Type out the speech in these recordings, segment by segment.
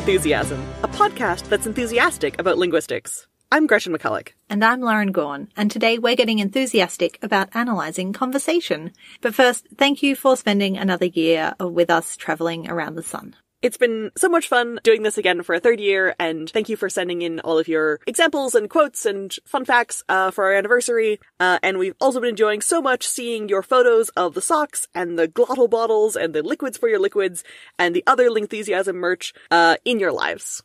Lingthusiasm, a podcast that's enthusiastic about linguistics. I'm Gretchen McCulloch. And I'm Lauren Gawne, and today we're getting enthusiastic about analysing conversation. But first, thank you for spending another year with us travelling around the sun. It's been so much fun doing this again for a third year, and thank you for sending in all of your examples and quotes and fun facts uh, for our anniversary. Uh, and we've also been enjoying so much seeing your photos of the socks and the glottal bottles and the liquids for your liquids and the other Lingthusiasm merch uh, in your lives.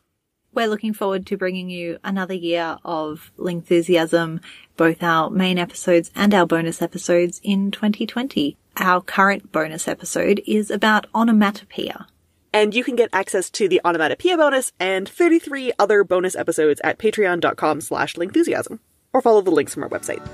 We're looking forward to bringing you another year of Lingthusiasm, both our main episodes and our bonus episodes in 2020. Our current bonus episode is about onomatopoeia. And you can get access to the Onomatopoeia bonus and 33 other bonus episodes at patreon.com slash lingthusiasm. Or follow the links from our website.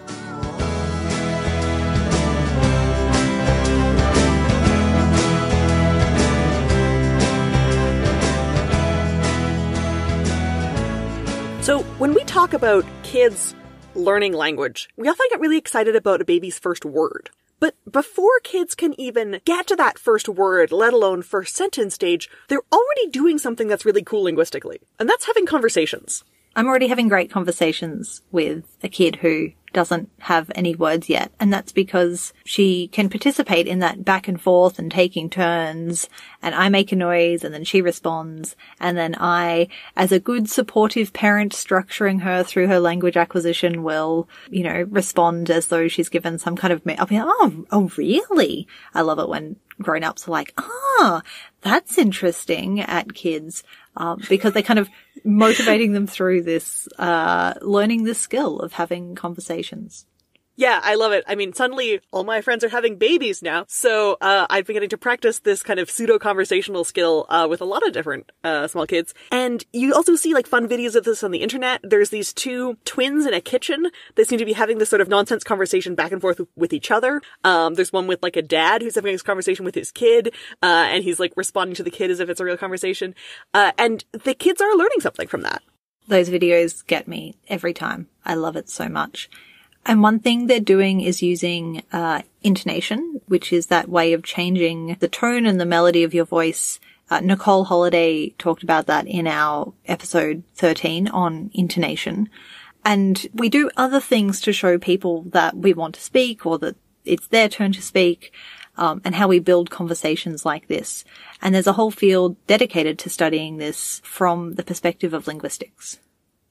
So when we talk about kids learning language, we often get really excited about a baby's first word. But before kids can even get to that first word, let alone first sentence stage, they're already doing something that's really cool linguistically. And that's having conversations. I'm already having great conversations with a kid who doesn't have any words yet. And that's because she can participate in that back and forth and taking turns. And I make a noise and then she responds. And then I, as a good supportive parent structuring her through her language acquisition will, you know, respond as though she's given some kind of, I'll be like, oh, oh, really? I love it when grown ups are like, ah, that's interesting at kids um, because they're kind of motivating them through this, uh, learning this skill of having conversations. Yeah, I love it. I mean, suddenly all my friends are having babies now. So, uh, I've been getting to practice this kind of pseudo conversational skill, uh, with a lot of different, uh, small kids. And you also see like fun videos of this on the internet. There's these two twins in a kitchen that seem to be having this sort of nonsense conversation back and forth with each other. Um, there's one with like a dad who's having this conversation with his kid, uh, and he's like responding to the kid as if it's a real conversation. Uh, and the kids are learning something from that. Those videos get me every time. I love it so much. And one thing they're doing is using uh, intonation, which is that way of changing the tone and the melody of your voice. Uh, Nicole Holliday talked about that in our episode 13 on intonation. And we do other things to show people that we want to speak or that it's their turn to speak. Um, and how we build conversations like this. And there's a whole field dedicated to studying this from the perspective of linguistics.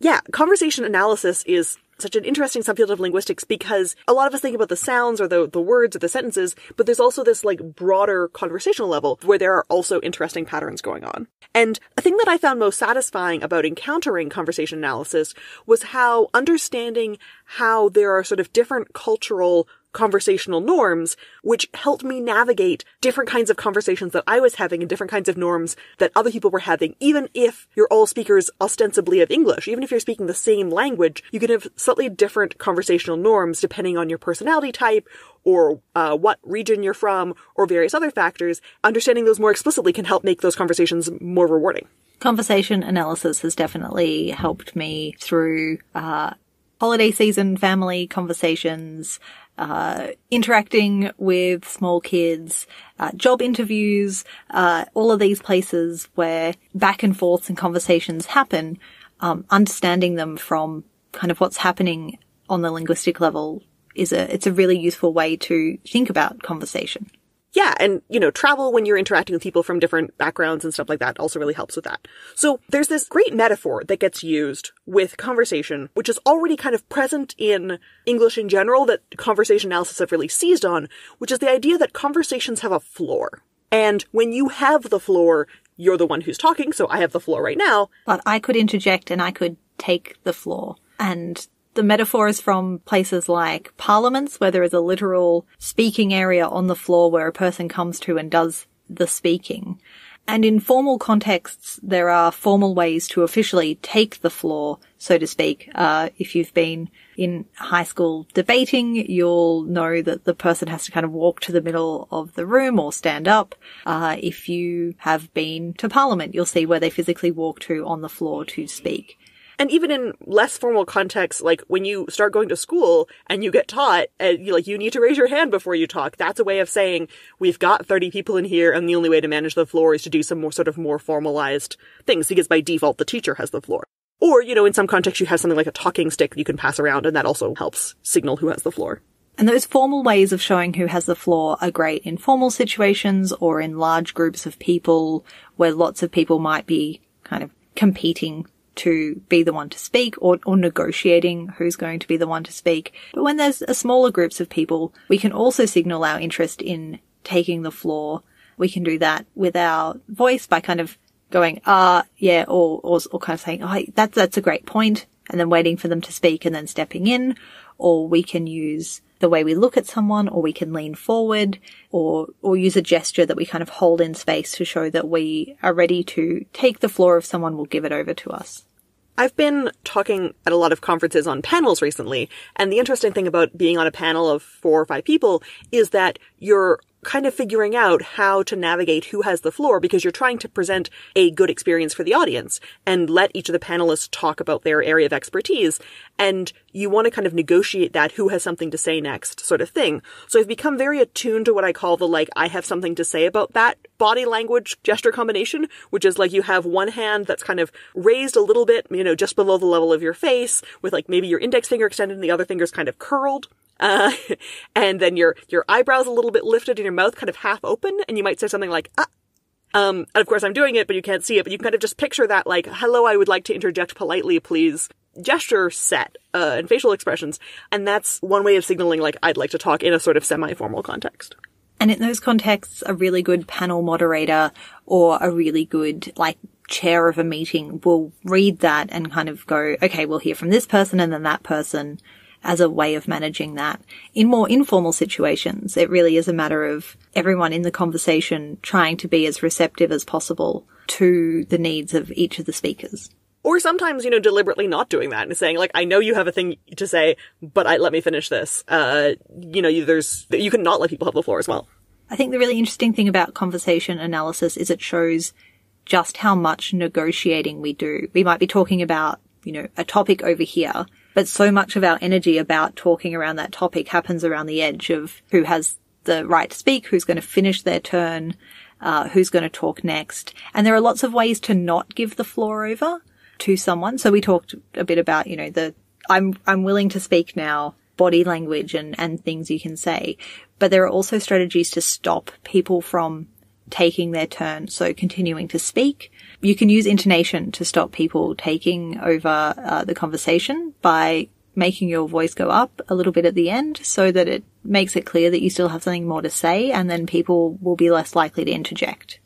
Yeah, conversation analysis is such an interesting subfield of linguistics because a lot of us think about the sounds or the, the words or the sentences, but there's also this like broader conversational level where there are also interesting patterns going on. And a thing that I found most satisfying about encountering conversation analysis was how understanding how there are sort of different cultural conversational norms, which helped me navigate different kinds of conversations that I was having and different kinds of norms that other people were having, even if you're all speakers ostensibly of English. Even if you're speaking the same language, you can have slightly different conversational norms depending on your personality type or uh, what region you're from or various other factors. Understanding those more explicitly can help make those conversations more rewarding. Conversation analysis has definitely helped me through uh, holiday season family conversations, uh, interacting with small kids, uh, job interviews, uh, all of these places where back and forths and conversations happen, um, understanding them from kind of what's happening on the linguistic level is a, it's a really useful way to think about conversation. Yeah, and, you know, travel when you're interacting with people from different backgrounds and stuff like that also really helps with that. So there's this great metaphor that gets used with conversation, which is already kind of present in English in general that conversation analysis have really seized on, which is the idea that conversations have a floor. And when you have the floor, you're the one who's talking, so I have the floor right now. But I could interject and I could take the floor. And the metaphor is from places like parliaments, where there is a literal speaking area on the floor where a person comes to and does the speaking. And in formal contexts, there are formal ways to officially take the floor, so to speak. Uh, if you've been in high school debating, you'll know that the person has to kind of walk to the middle of the room or stand up. Uh, if you have been to parliament, you'll see where they physically walk to on the floor to speak. And even in less formal contexts, like when you start going to school and you get taught, and you like you need to raise your hand before you talk. That's a way of saying we've got 30 people in here, and the only way to manage the floor is to do some more sort of more formalized things because by default the teacher has the floor. Or, you know, in some contexts you have something like a talking stick you can pass around and that also helps signal who has the floor. And those formal ways of showing who has the floor are great in formal situations or in large groups of people where lots of people might be kind of competing to be the one to speak or, or negotiating who's going to be the one to speak. But when there's a smaller groups of people, we can also signal our interest in taking the floor. We can do that with our voice by kind of going, ah, yeah, or, or, or kind of saying, oh, that's, that's a great point, and then waiting for them to speak and then stepping in. Or we can use the way we look at someone, or we can lean forward, or, or use a gesture that we kind of hold in space to show that we are ready to take the floor if someone will give it over to us. I've been talking at a lot of conferences on panels recently, and the interesting thing about being on a panel of four or five people is that you're kind of figuring out how to navigate who has the floor because you're trying to present a good experience for the audience and let each of the panelists talk about their area of expertise. And you want to kind of negotiate that who has something to say next sort of thing. So I've become very attuned to what I call the like, I have something to say about that body language gesture combination, which is like you have one hand that's kind of raised a little bit, you know, just below the level of your face with like maybe your index finger extended and the other finger's kind of curled. Uh, and then your, your eyebrows a little bit lifted and your mouth kind of half open, and you might say something like, ah. Um, and of course I'm doing it, but you can't see it, but you can kind of just picture that like, hello, I would like to interject politely, please. Gesture set, uh, and facial expressions. And that's one way of signaling like, I'd like to talk in a sort of semi-formal context. And in those contexts, a really good panel moderator or a really good, like, chair of a meeting will read that and kind of go, okay, we'll hear from this person and then that person as a way of managing that. In more informal situations, it really is a matter of everyone in the conversation trying to be as receptive as possible to the needs of each of the speakers. Or sometimes, you know, deliberately not doing that and saying, like, I know you have a thing to say, but I, let me finish this. Uh, you know, you, there's, you can not let people have the floor as well. I think the really interesting thing about conversation analysis is it shows just how much negotiating we do. We might be talking about, you know, a topic over here, but so much of our energy about talking around that topic happens around the edge of who has the right to speak, who's going to finish their turn, uh, who's going to talk next. And there are lots of ways to not give the floor over to someone. So we talked a bit about, you know, the, I'm, I'm willing to speak now, body language and, and things you can say. But there are also strategies to stop people from taking their turn. So continuing to speak, you can use intonation to stop people taking over uh, the conversation by making your voice go up a little bit at the end so that it makes it clear that you still have something more to say and then people will be less likely to interject.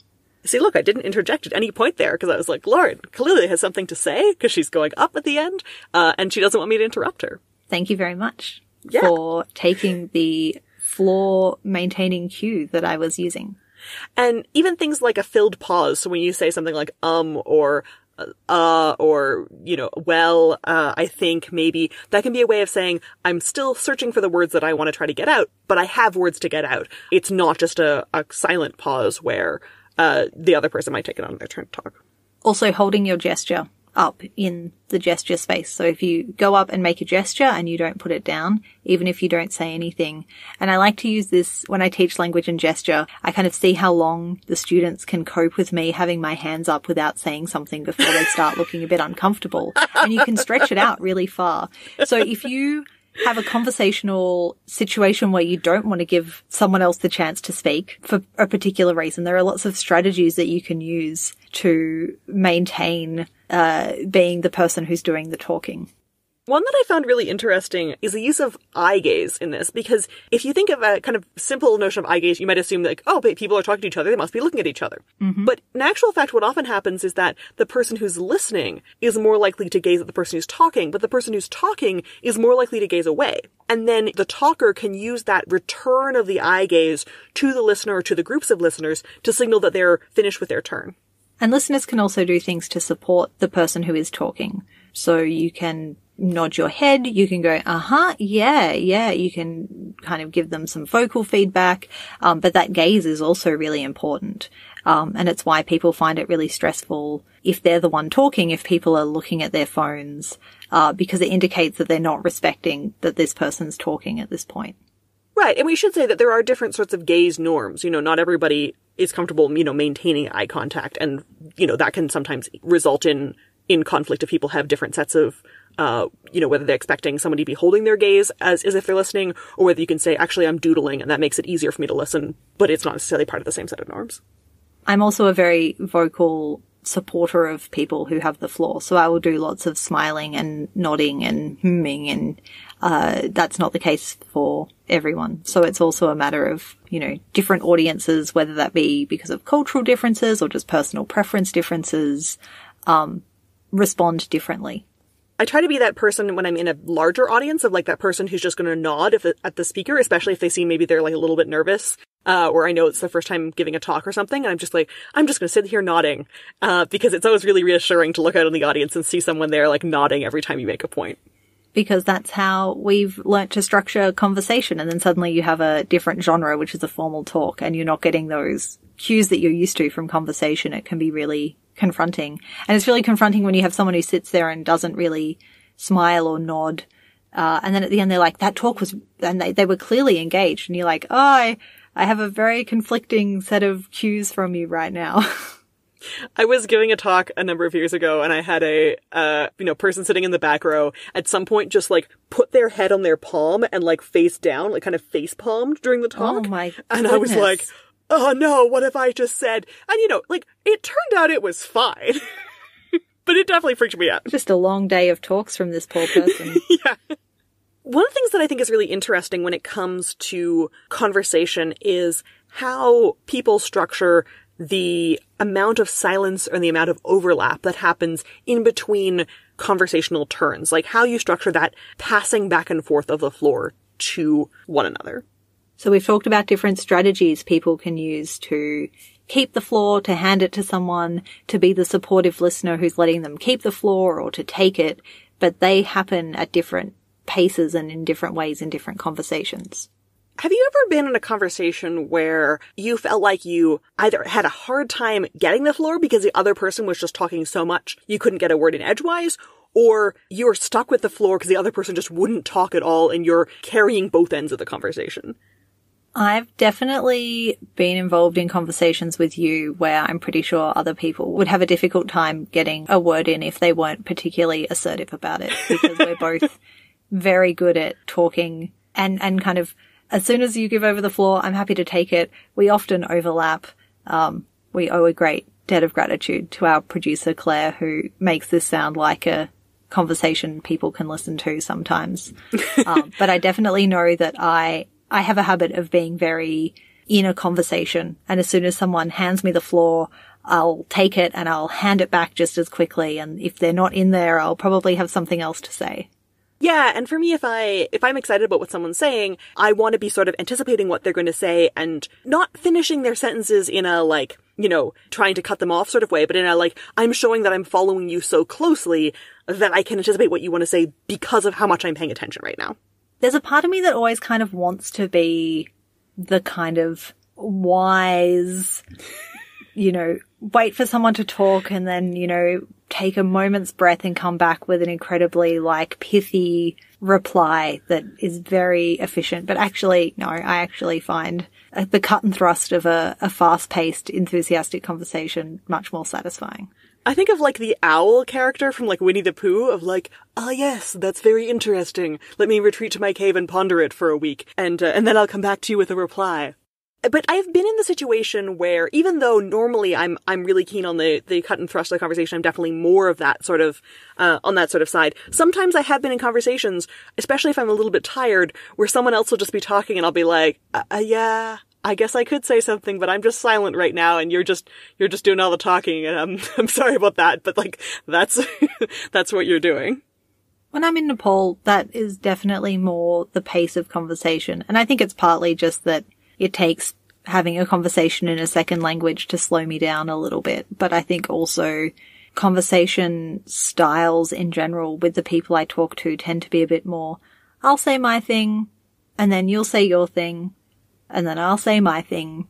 See, look, I didn't interject at any point there because I was like, Lauren clearly has something to say because she's going up at the end, uh, and she doesn't want me to interrupt her. Thank you very much yeah. for taking the floor maintaining cue that I was using. And even things like a filled pause. So when you say something like, um, or, uh, or, you know, well, uh, I think maybe that can be a way of saying, I'm still searching for the words that I want to try to get out, but I have words to get out. It's not just a, a silent pause where, uh, the other person might take it on their turn to talk. Also holding your gesture up in the gesture space. So if you go up and make a gesture and you don't put it down, even if you don't say anything. And I like to use this when I teach language and gesture. I kind of see how long the students can cope with me having my hands up without saying something before they start looking a bit uncomfortable. And you can stretch it out really far. So if you have a conversational situation where you don't want to give someone else the chance to speak for a particular reason. There are lots of strategies that you can use to maintain uh, being the person who's doing the talking. One that I found really interesting is the use of eye gaze in this, because if you think of a kind of simple notion of eye gaze, you might assume like, oh, people are talking to each other, they must be looking at each other. Mm-hmm. But in actual fact, what often happens is that the person who's listening is more likely to gaze at the person who's talking, but the person who's talking is more likely to gaze away. And then the talker can use that return of the eye gaze to the listener or to the groups of listeners to signal that they're finished with their turn. And listeners can also do things to support the person who is talking. So you can nod your head. You can go, uh huh, yeah, yeah. You can kind of give them some vocal feedback. Um, but that gaze is also really important. Um, and it's why people find it really stressful if they're the one talking, if people are looking at their phones, uh, because it indicates that they're not respecting that this person's talking at this point. Right. And we should say that there are different sorts of gaze norms. You know, not everybody is comfortable, you know, maintaining eye contact. And, you know, that can sometimes result in, in conflict if people have different sets of, uh, you know, whether they're expecting somebody to be holding their gaze as, as if they're listening, or whether you can say, actually, I'm doodling and that makes it easier for me to listen, but it's not necessarily part of the same set of norms. I'm also a very vocal supporter of people who have the floor. So I will do lots of smiling and nodding and humming and, uh, that's not the case for everyone. So it's also a matter of, you know, different audiences, whether that be because of cultural differences or just personal preference differences, um, respond differently. I try to be that person when I'm in a larger audience of like that person who's just going to nod if at the speaker, especially if they seem maybe they're like a little bit nervous, uh, or I know it's the first time giving a talk or something, and I'm just like, I'm just going to sit here nodding, uh, because it's always really reassuring to look out in the audience and see someone there like nodding every time you make a point. Because that's how we've learnt to structure conversation, and then suddenly you have a different genre, which is a formal talk, and you're not getting those cues that you're used to from conversation. It can be really confronting. And it's really confronting when you have someone who sits there and doesn't really smile or nod. Uh, and then at the end, they're like, that talk was, and they, they were clearly engaged. And you're like, oh, I, I have a very conflicting set of cues from you right now. I was giving a talk a number of years ago and I had a, uh, you know, person sitting in the back row at some point just like put their head on their palm and like face down, like kind of face palmed during the talk. Oh my goodness. And I was like, oh no, what have I just said? And you know, like, it turned out it was fine. but it definitely freaked me out. just a long day of talks from this poor person. yeah. One of the things that I think is really interesting when it comes to conversation is how people structure the amount of silence and the amount of overlap that happens in between conversational turns. Like how you structure that passing back and forth of the floor to one another. So we've talked about different strategies people can use to keep the floor, to hand it to someone, to be the supportive listener who's letting them keep the floor or to take it, but they happen at different paces and in different ways in different conversations. Have you ever been in a conversation where you felt like you either had a hard time getting the floor because the other person was just talking so much you couldn't get a word in edgewise, or you're stuck with the floor because the other person just wouldn't talk at all and you're carrying both ends of the conversation? I've definitely been involved in conversations with you where I'm pretty sure other people would have a difficult time getting a word in if they weren't particularly assertive about it because we're both very good at talking and, and kind of as soon as you give over the floor, I'm happy to take it. We often overlap. Um, we owe a great debt of gratitude to our producer Claire who makes this sound like a conversation people can listen to sometimes. um, but I definitely know that I I have a habit of being very in a conversation. And as soon as someone hands me the floor, I'll take it and I'll hand it back just as quickly. And if they're not in there, I'll probably have something else to say. Yeah, and for me, if I, if I'm excited about what someone's saying, I want to be sort of anticipating what they're going to say and not finishing their sentences in a, like, you know, trying to cut them off sort of way, but in a, like, I'm showing that I'm following you so closely that I can anticipate what you want to say because of how much I'm paying attention right now. There's a part of me that always kind of wants to be the kind of wise, you know, wait for someone to talk and then, you know, take a moment's breath and come back with an incredibly like pithy reply that is very efficient. But actually, no, I actually find uh, the cut and thrust of a, a fast paced, enthusiastic conversation much more satisfying. I think of like the owl character from like Winnie the Pooh of like, ah yes, that's very interesting. Let me retreat to my cave and ponder it for a week, and uh, and then I'll come back to you with a reply. But I've been in the situation where even though normally I'm I'm really keen on the the cut and thrust of the conversation, I'm definitely more of that sort of uh, on that sort of side. Sometimes I have been in conversations, especially if I'm a little bit tired, where someone else will just be talking and I'll be like, uh, uh, yeah. I guess I could say something, but I'm just silent right now, and you're just you're just doing all the talking, and I'm I'm sorry about that, but like that's that's what you're doing. When I'm in Nepal, that is definitely more the pace of conversation. And I think it's partly just that it takes having a conversation in a second language to slow me down a little bit. But I think also conversation styles in general with the people I talk to tend to be a bit more, I'll say my thing, and then you'll say your thing, and then I'll say my thing,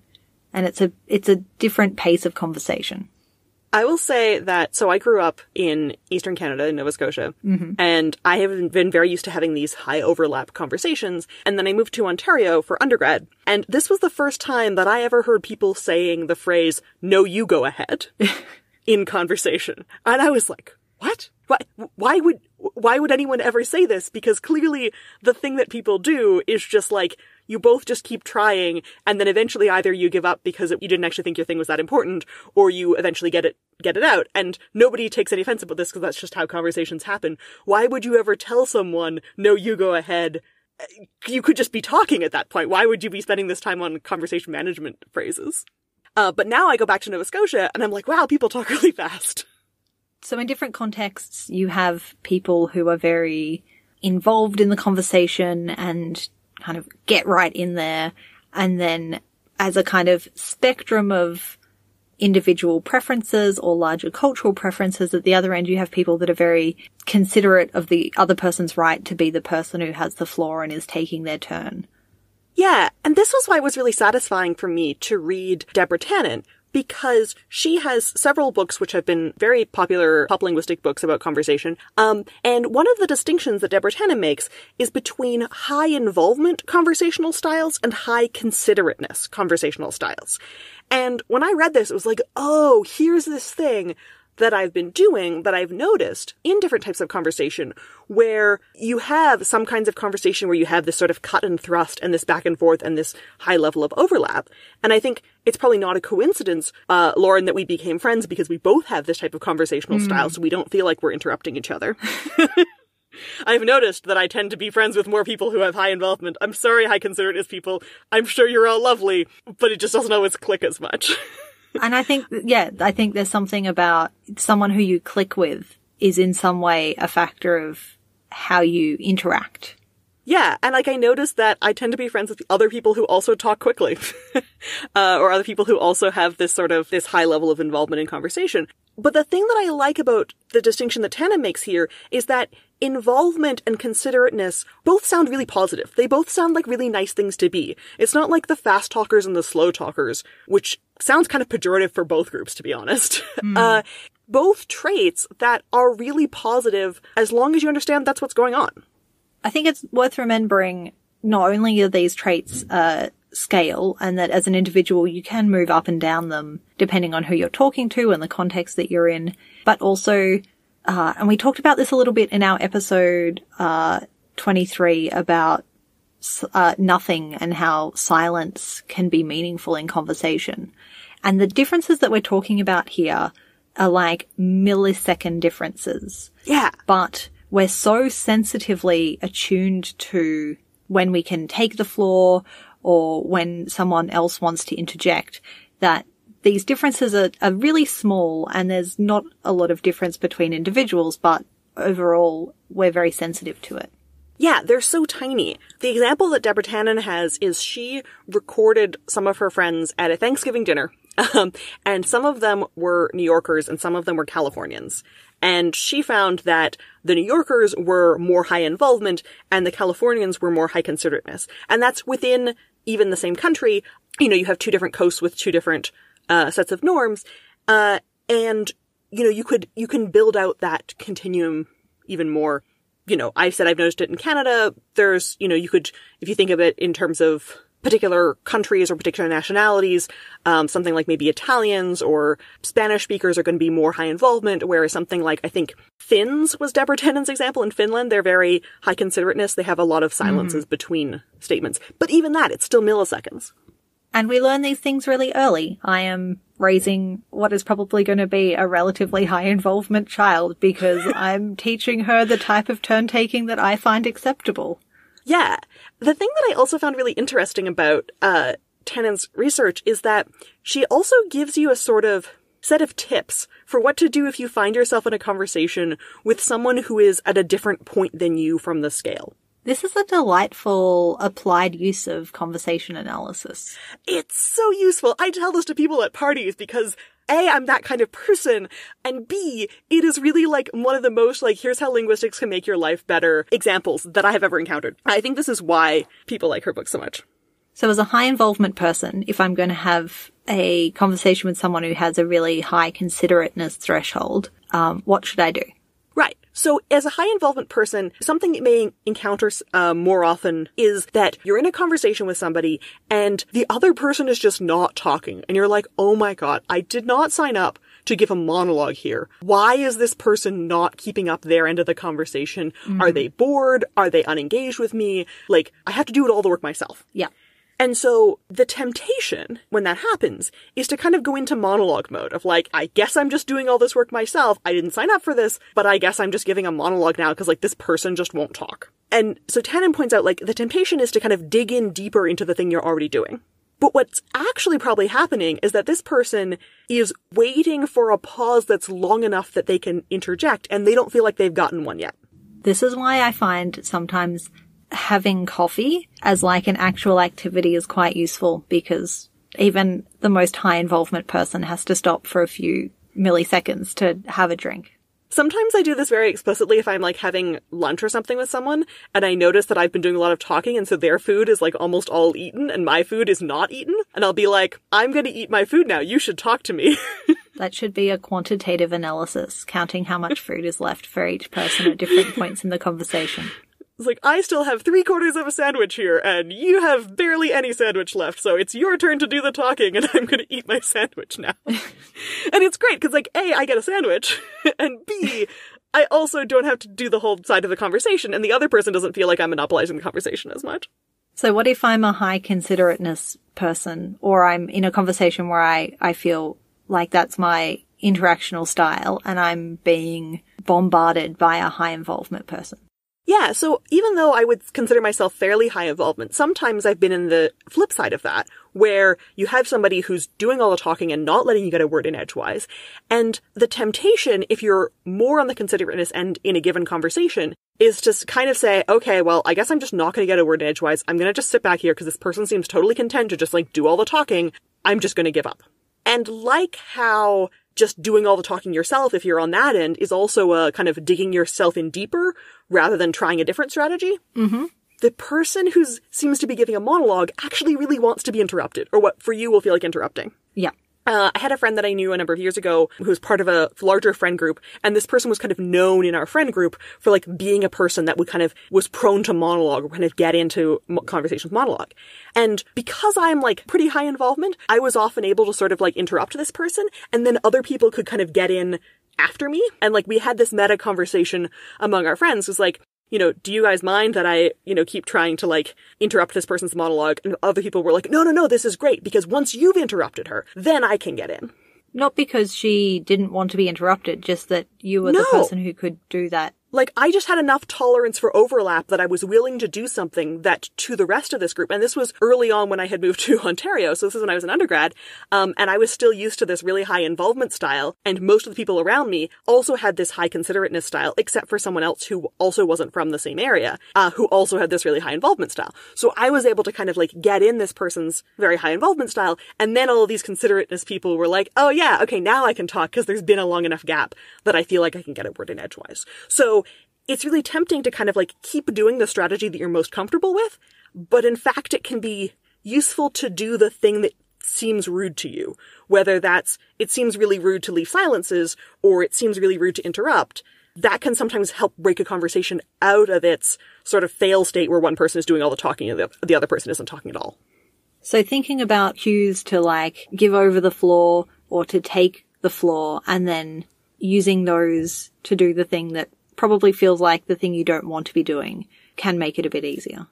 and it's a it's a different pace of conversation. I will say that, so I grew up in Eastern Canada, in Nova Scotia, mm-hmm. and I have been very used to having these high overlap conversations. And then I moved to Ontario for undergrad. And this was the first time that I ever heard people saying the phrase, no, you go ahead in conversation. And I was like, what? Why, why would, why would anyone ever say this? Because clearly the thing that people do is just like, you both just keep trying, and then eventually either you give up because it, you didn't actually think your thing was that important, or you eventually get it get it out. And nobody takes any offense about this because that's just how conversations happen. Why would you ever tell someone, "No, you go ahead"? You could just be talking at that point. Why would you be spending this time on conversation management phrases? Uh, but now I go back to Nova Scotia and I'm like, wow, people talk really fast. So in different contexts, you have people who are very involved in the conversation and kind of get right in there. And then as a kind of spectrum of individual preferences or larger cultural preferences at the other end, you have people that are very considerate of the other person's right to be the person who has the floor and is taking their turn. Yeah, and this was why it was really satisfying for me to read Deborah Tannen, because she has several books which have been very popular pop linguistic books about conversation. Um, and one of the distinctions that Deborah Tannen makes is between high involvement conversational styles and high considerateness conversational styles. And when I read this, it was like, oh, here's this thing that I've been doing that I've noticed in different types of conversation where you have some kinds of conversation where you have this sort of cut and thrust and this back and forth and this high level of overlap. And I think it's probably not a coincidence, uh, Lauren, that we became friends because we both have this type of conversational style so we don't feel like we're interrupting each other. I've noticed that I tend to be friends with more people who have high involvement. I'm sorry, high considerateness people. I'm sure you're all lovely, but it just doesn't always click as much. And I think, yeah, I think there's something about someone who you click with is in some way a factor of how you interact. Yeah, and like I noticed that I tend to be friends with other people who also talk quickly, uh, or other people who also have this sort of this high level of involvement in conversation. But the thing that I like about the distinction that Tannen makes here is that involvement and considerateness both sound really positive. They both sound like really nice things to be. It's not like the fast talkers and the slow talkers, which sounds kind of pejorative for both groups, to be honest. Uh, both traits that are really positive as long as you understand that's what's going on. I think it's worth remembering not only are these traits uh, scale and that as an individual you can move up and down them depending on who you're talking to and the context that you're in, but also, uh, and we talked about this a little bit in our episode uh, 23 about uh, nothing and how silence can be meaningful in conversation. And the differences that we're talking about here are like millisecond differences. Yeah. But we're so sensitively attuned to when we can take the floor or when someone else wants to interject that these differences are, are really small and there's not a lot of difference between individuals, but overall we're very sensitive to it. Yeah, they're so tiny. The example that Deborah Tannen has is she recorded some of her friends at a Thanksgiving dinner. Um, and some of them were New Yorkers and some of them were Californians. And she found that the New Yorkers were more high involvement and the Californians were more high considerateness. And that's within even the same country. You know, you have two different coasts with two different, uh, sets of norms. Uh, and, you know, you could, you can build out that continuum even more you know, I've said I've noticed it in Canada. There's, you know, you could, if you think of it in terms of particular countries or particular nationalities, um, something like maybe Italians or Spanish speakers are going to be more high involvement, whereas something like, I think Finns was Deborah Tannen's example. In Finland, they're very high considerateness. They have a lot of silences between statements. But even that, it's still milliseconds. And we learn these things really early. I am raising what is probably going to be a relatively high involvement child because I'm teaching her the type of turn taking that I find acceptable. Yeah. The thing that I also found really interesting about, uh, Tannen's research is that she also gives you a sort of set of tips for what to do if you find yourself in a conversation with someone who is at a different point than you from the scale. This is a delightful applied use of conversation analysis. It's so useful. I tell this to people at parties because A, I'm that kind of person, and B, it is really like one of the most like, here's how linguistics can make your life better examples that I have ever encountered. I think this is why people like her book so much. So as a high involvement person, if I'm going to have a conversation with someone who has a really high considerateness threshold, um, what should I do? Right. So as a high involvement person, something you may encounter uh, more often is that you're in a conversation with somebody and the other person is just not talking. And you're like, oh my god, I did not sign up to give a monologue here. Why is this person not keeping up their end of the conversation? Mm-hmm. Are they bored? Are they unengaged with me? Like, I have to do it all the work myself. Yeah. And so the temptation when that happens is to kind of go into monologue mode of like, I guess I'm just doing all this work myself. I didn't sign up for this, but I guess I'm just giving a monologue now because like this person just won't talk. And so Tannen points out like the temptation is to kind of dig in deeper into the thing you're already doing. But what's actually probably happening is that this person is waiting for a pause that's long enough that they can interject and they don't feel like they've gotten one yet. This is why I find sometimes having coffee as like an actual activity is quite useful because even the most high involvement person has to stop for a few milliseconds to have a drink. Sometimes I do this very explicitly if I'm like having lunch or something with someone and I notice that I've been doing a lot of talking and so their food is like almost all eaten and my food is not eaten. And I'll be like, I'm going to eat my food now. You should talk to me. that should be a quantitative analysis, counting how much food is left for each person at different points in the conversation. It's like, I still have three quarters of a sandwich here, and you have barely any sandwich left, so it's your turn to do the talking, and I'm gonna eat my sandwich now. and it's great, because, like, A, I get a sandwich, and B, I also don't have to do the whole side of the conversation, and the other person doesn't feel like I'm monopolizing the conversation as much. So what if I'm a high considerateness person, or I'm in a conversation where I, I feel like that's my interactional style, and I'm being bombarded by a high involvement person? Yeah, so even though I would consider myself fairly high involvement, sometimes I've been in the flip side of that, where you have somebody who's doing all the talking and not letting you get a word in edgewise. And the temptation, if you're more on the considerateness end in a given conversation, is to kind of say, okay, well, I guess I'm just not going to get a word in edgewise. I'm going to just sit back here because this person seems totally content to just like do all the talking. I'm just going to give up. And like how just doing all the talking yourself, if you're on that end, is also a kind of digging yourself in deeper rather than trying a different strategy. Mm-hmm. The person who seems to be giving a monologue actually really wants to be interrupted, or what for you will feel like interrupting. Yeah. Uh, I had a friend that I knew a number of years ago who was part of a larger friend group, and this person was kind of known in our friend group for like being a person that would kind of was prone to monologue or kind of get into conversations monologue. And because I'm like pretty high involvement, I was often able to sort of like interrupt this person, and then other people could kind of get in after me. And like we had this meta conversation among our friends was like, you know, do you guys mind that I, you know, keep trying to like interrupt this person's monologue? And other people were like, no, no, no, this is great because once you've interrupted her, then I can get in. Not because she didn't want to be interrupted, just that you were no. the person who could do that like, I just had enough tolerance for overlap that I was willing to do something that to the rest of this group, and this was early on when I had moved to Ontario, so this is when I was an undergrad, um, and I was still used to this really high involvement style, and most of the people around me also had this high considerateness style, except for someone else who also wasn't from the same area, uh, who also had this really high involvement style. So I was able to kind of like get in this person's very high involvement style, and then all of these considerateness people were like, oh yeah, okay, now I can talk because there's been a long enough gap that I feel like I can get a word in edgewise. So it's really tempting to kind of like keep doing the strategy that you're most comfortable with, but in fact, it can be useful to do the thing that seems rude to you. Whether that's, it seems really rude to leave silences, or it seems really rude to interrupt. That can sometimes help break a conversation out of its sort of fail state where one person is doing all the talking and the, the other person isn't talking at all. So thinking about cues to like give over the floor or to take the floor and then using those to do the thing that probably feels like the thing you don't want to be doing can make it a bit easier.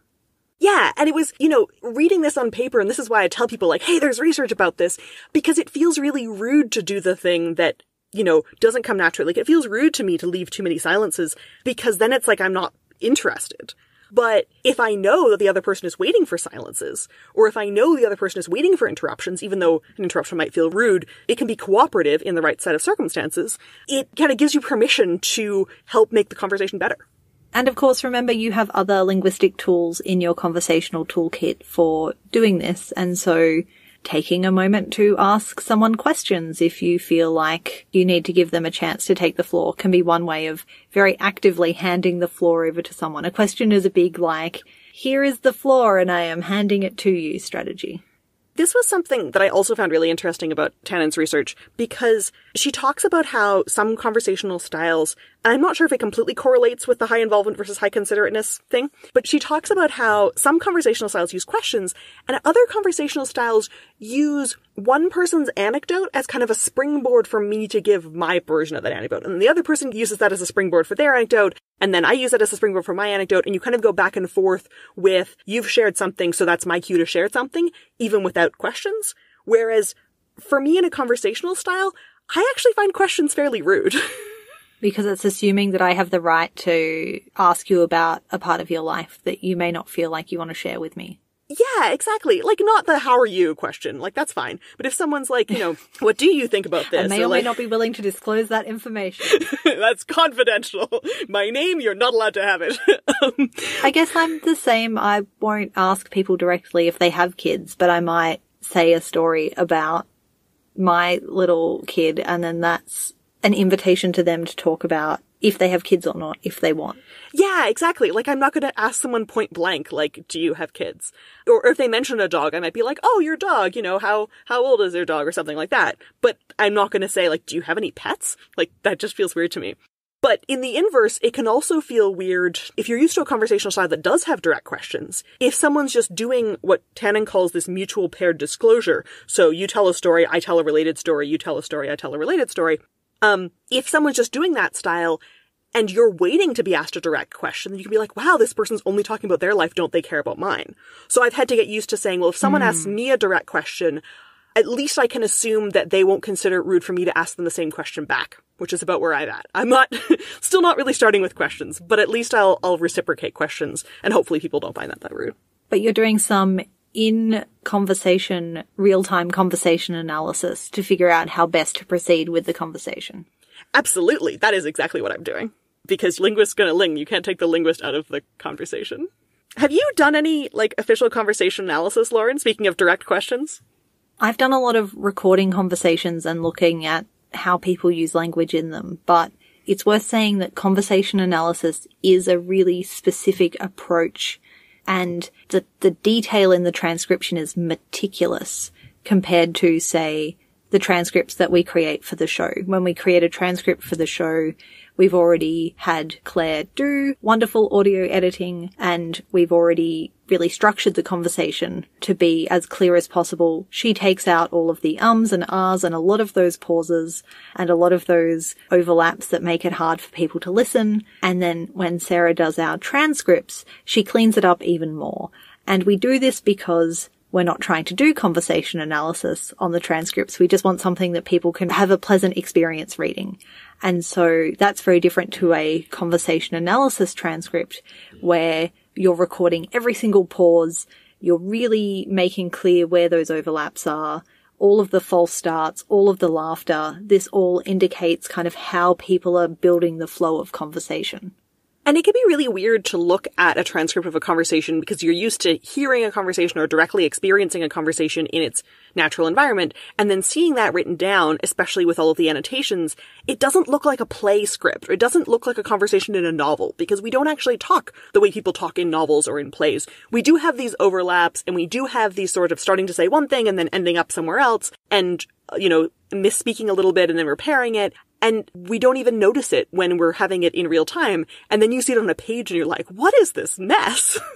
Yeah, and it was, you know, reading this on paper, and this is why I tell people, like, hey, there's research about this, because it feels really rude to do the thing that, you know, doesn't come naturally. Like, it feels rude to me to leave too many silences, because then it's like I'm not interested. But if I know that the other person is waiting for silences, or if I know the other person is waiting for interruptions, even though an interruption might feel rude, it can be cooperative in the right set of circumstances. It kind of gives you permission to help make the conversation better. And of course, remember you have other linguistic tools in your conversational toolkit for doing this. And so taking a moment to ask someone questions if you feel like you need to give them a chance to take the floor can be one way of very actively handing the floor over to someone. A question is a big like, here is the floor and I am handing it to you strategy. This was something that I also found really interesting about Tannen's research because she talks about how some conversational styles, I'm not sure if it completely correlates with the high involvement versus high considerateness thing, but she talks about how some conversational styles use questions and other conversational styles use one person's anecdote as kind of a springboard for me to give my version of that anecdote. And the other person uses that as a springboard for their anecdote. And then I use that as a springboard for my anecdote. And you kind of go back and forth with, you've shared something, so that's my cue to share something, even without questions. Whereas for me in a conversational style, I actually find questions fairly rude. because it's assuming that I have the right to ask you about a part of your life that you may not feel like you want to share with me. Yeah, exactly. Like not the how are you question. Like that's fine. But if someone's like, you know, what do you think about this? I may or, or like, may not be willing to disclose that information. that's confidential. My name, you're not allowed to have it. um, I guess I'm the same. I won't ask people directly if they have kids, but I might say a story about my little kid and then that's an invitation to them to talk about if they have kids or not, if they want. Yeah, exactly. Like, I'm not going to ask someone point blank, like, do you have kids? Or if they mention a dog, I might be like, oh, your dog, you know, how, how old is your dog or something like that. But I'm not going to say, like, do you have any pets? Like, that just feels weird to me. But in the inverse, it can also feel weird if you're used to a conversational style that does have direct questions. If someone's just doing what Tannen calls this mutual paired disclosure, so you tell a story, I tell a related story, you tell a story, I tell a related story, um, if someone's just doing that style and you're waiting to be asked a direct question, then you can be like, wow, this person's only talking about their life. Don't they care about mine? So I've had to get used to saying, well, if someone mm. asks me a direct question, at least I can assume that they won't consider it rude for me to ask them the same question back, which is about where I'm at. I'm not, still not really starting with questions, but at least I'll, I'll reciprocate questions and hopefully people don't find that that rude. But you're doing some in conversation, real time conversation analysis to figure out how best to proceed with the conversation. Absolutely. That is exactly what I'm doing. Because linguist's gonna ling. You can't take the linguist out of the conversation. Have you done any, like, official conversation analysis, Lauren? Speaking of direct questions? I've done a lot of recording conversations and looking at how people use language in them, but it's worth saying that conversation analysis is a really specific approach and the, the detail in the transcription is meticulous compared to, say, the transcripts that we create for the show. When we create a transcript for the show, we've already had Claire do wonderful audio editing and we've already really structured the conversation to be as clear as possible. She takes out all of the ums and ahs and a lot of those pauses and a lot of those overlaps that make it hard for people to listen. And then when Sarah does our transcripts, she cleans it up even more. And we do this because we're not trying to do conversation analysis on the transcripts. We just want something that people can have a pleasant experience reading. And so that's very different to a conversation analysis transcript where you're recording every single pause. You're really making clear where those overlaps are. All of the false starts, all of the laughter. This all indicates kind of how people are building the flow of conversation. And it can be really weird to look at a transcript of a conversation because you're used to hearing a conversation or directly experiencing a conversation in its natural environment. And then seeing that written down, especially with all of the annotations, it doesn't look like a play script. It doesn't look like a conversation in a novel because we don't actually talk the way people talk in novels or in plays. We do have these overlaps and we do have these sort of starting to say one thing and then ending up somewhere else and, you know, misspeaking a little bit and then repairing it. And we don't even notice it when we're having it in real time. And then you see it on a page and you're like, what is this mess?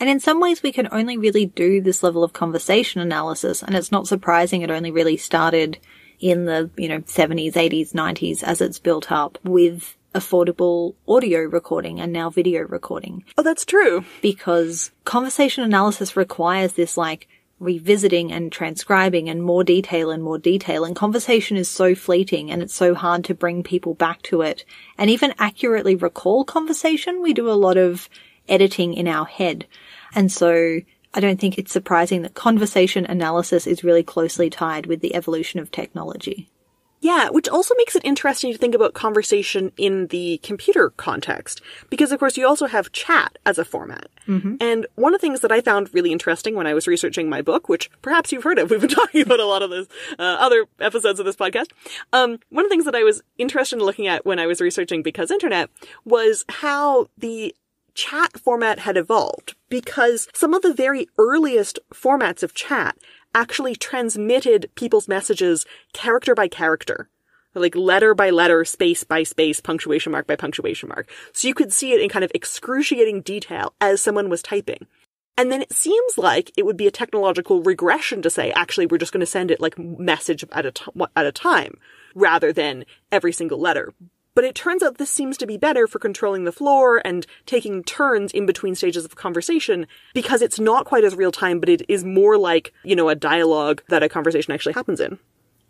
And in some ways, we can only really do this level of conversation analysis. And it's not surprising it only really started in the, you know, 70s, 80s, 90s as it's built up with affordable audio recording and now video recording. Oh, that's true. Because conversation analysis requires this like revisiting and transcribing and more detail and more detail. And conversation is so fleeting and it's so hard to bring people back to it and even accurately recall conversation. We do a lot of editing in our head. And so I don't think it's surprising that conversation analysis is really closely tied with the evolution of technology. Yeah, which also makes it interesting to think about conversation in the computer context. Because of course you also have chat as a format. Mm-hmm. And one of the things that I found really interesting when I was researching my book, which perhaps you've heard of, we've been talking about a lot of this, uh, other episodes of this podcast. Um, one of the things that I was interested in looking at when I was researching Because Internet was how the chat format had evolved because some of the very earliest formats of chat actually transmitted people's messages character by character. Like letter by letter, space by space, punctuation mark by punctuation mark. So you could see it in kind of excruciating detail as someone was typing. And then it seems like it would be a technological regression to say, actually, we're just going to send it like message at a, t- at a time rather than every single letter. But it turns out this seems to be better for controlling the floor and taking turns in between stages of conversation because it's not quite as real time, but it is more like, you know, a dialogue that a conversation actually happens in.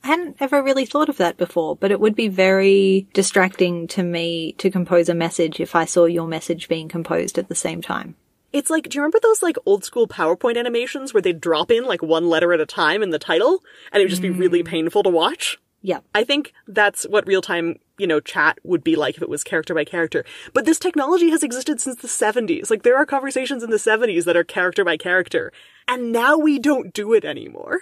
I hadn't ever really thought of that before, but it would be very distracting to me to compose a message if I saw your message being composed at the same time. It's like, do you remember those like old school PowerPoint animations where they'd drop in like one letter at a time in the title and it would just be mm. really painful to watch? Yeah. I think that's what real time, you know, chat would be like if it was character by character. But this technology has existed since the 70s. Like there are conversations in the 70s that are character by character. And now we don't do it anymore.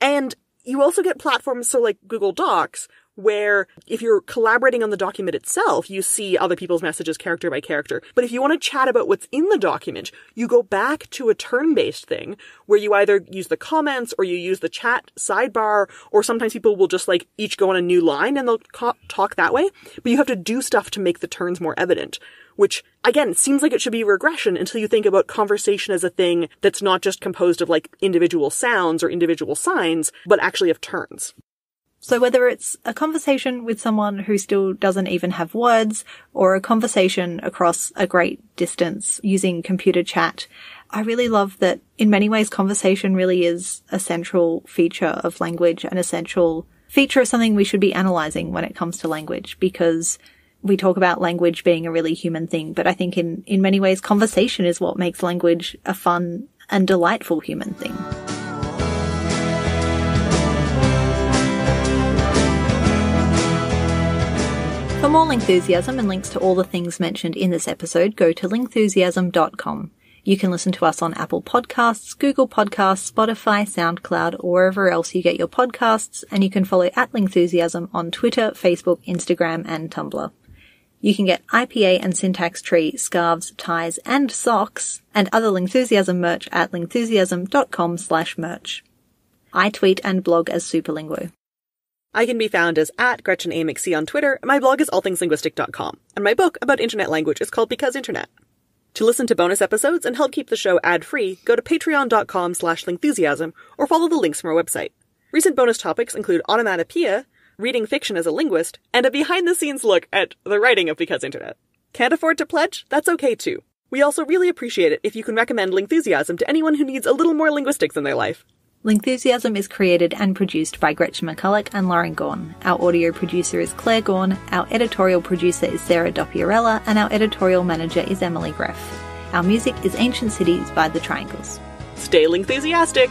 And you also get platforms so like Google Docs where if you're collaborating on the document itself, you see other people's messages character by character. But if you want to chat about what's in the document, you go back to a turn-based thing where you either use the comments or you use the chat sidebar, or sometimes people will just like each go on a new line and they'll talk that way. But you have to do stuff to make the turns more evident. Which, again, seems like it should be regression until you think about conversation as a thing that's not just composed of like individual sounds or individual signs, but actually of turns. So whether it's a conversation with someone who still doesn't even have words or a conversation across a great distance using computer chat, I really love that in many ways conversation really is a central feature of language, an essential feature of something we should be analyzing when it comes to language because we talk about language being a really human thing, but I think in, in many ways conversation is what makes language a fun and delightful human thing. For more Lingthusiasm and links to all the things mentioned in this episode, go to lingthusiasm.com. You can listen to us on Apple Podcasts, Google Podcasts, Spotify, SoundCloud, or wherever else you get your podcasts, and you can follow at Lingthusiasm on Twitter, Facebook, Instagram, and Tumblr. You can get IPA and Syntax Tree scarves, ties, and socks, and other Lingthusiasm merch at lingthusiasm.com slash merch. I tweet and blog as Superlinguo. I can be found as at Gretchen A. McC on Twitter. My blog is allthingslinguistic.com, and my book about internet language is called Because Internet. To listen to bonus episodes and help keep the show ad-free, go to patreon.com slash lingthusiasm or follow the links from our website. Recent bonus topics include onomatopoeia, reading fiction as a linguist, and a behind-the-scenes look at the writing of Because Internet. Can't afford to pledge? That's okay too. We also really appreciate it if you can recommend Lingthusiasm to anyone who needs a little more linguistics in their life. Lingthusiasm is created and produced by Gretchen McCulloch and Lauren Gawne. Our audio producer is Claire Gawne, our editorial producer is Sarah Dopierala, and our editorial manager is Emily Gref. Our music is Ancient Cities by The Triangles. Stay Lingthusiastic!